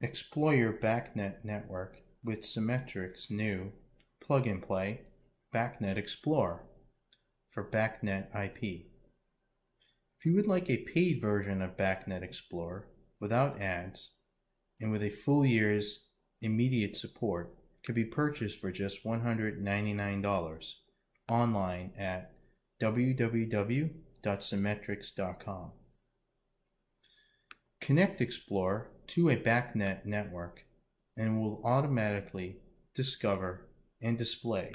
Explore your BACnet network with Cimetrics' new plug-and-play BACnet Explorer for BACnet IP. If you would like a paid version of BACnet Explorer without ads and with a full year's immediate support, it can be purchased for just $199 online at www.cimetrics.com. Connect Explorer to a BACnet network and will automatically discover and display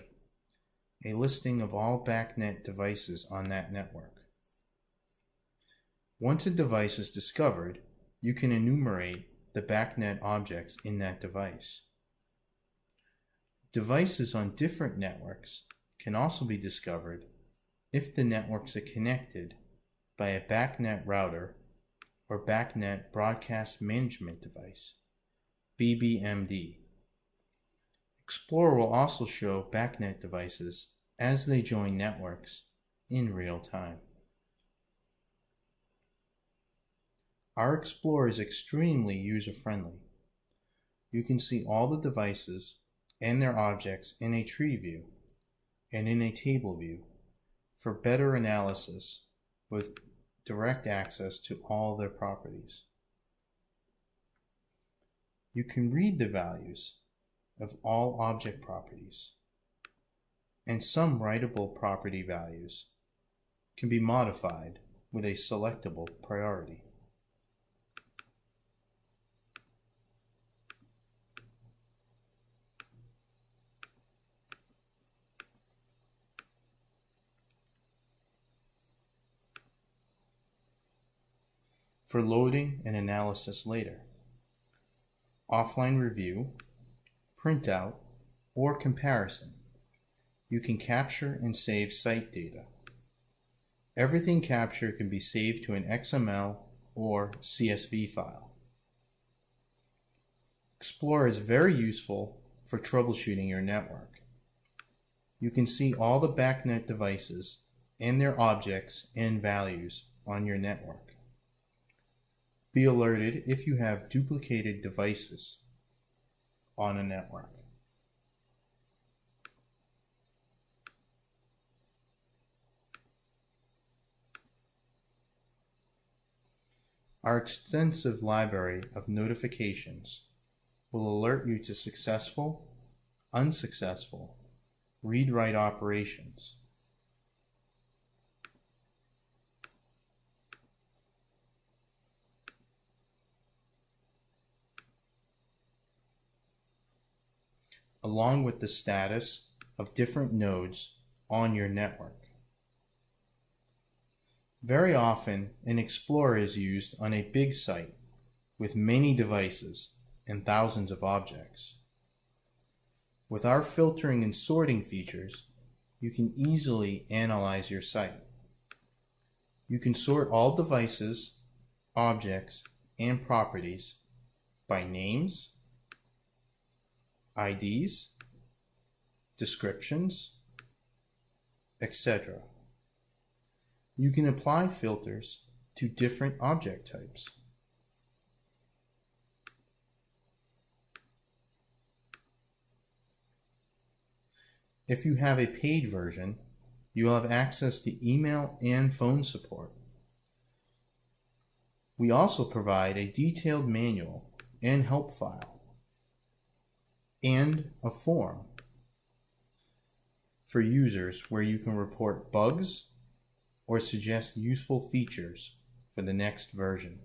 a listing of all BACnet devices on that network. Once a device is discovered, you can enumerate the BACnet objects in that device. Devices on different networks can also be discovered if the networks are connected by a BACnet router or BACnet Broadcast Management Device, BBMD. Explorer will also show BACnet devices as they join networks in real time. Our Explorer is extremely user-friendly. You can see all the devices and their objects in a tree view and in a table view for better analysis with direct access to all their properties. You can read the values of all object properties, and some writable property values can be modified with a selectable priority. For loading and analysis later. Offline review, printout, or comparison. You can capture and save site data. Everything captured can be saved to an XML or CSV file. Explorer is very useful for troubleshooting your network. You can see all the BACnet devices and their objects and values on your network. Be alerted if you have duplicated devices on a network. Our extensive library of notifications will alert you to successful, unsuccessful, read-write operations along with the status of different nodes on your network. Very often, an Explorer is used on a big site with many devices and thousands of objects. With our filtering and sorting features, you can easily analyze your site. You can sort all devices, objects, and properties by names, IDs, descriptions, etc. You can apply filters to different object types. If you have a paid version, you will have access to email and phone support. We also provide a detailed manual and help file and a form for users where you can report bugs or suggest useful features for the next version.